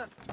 Huh.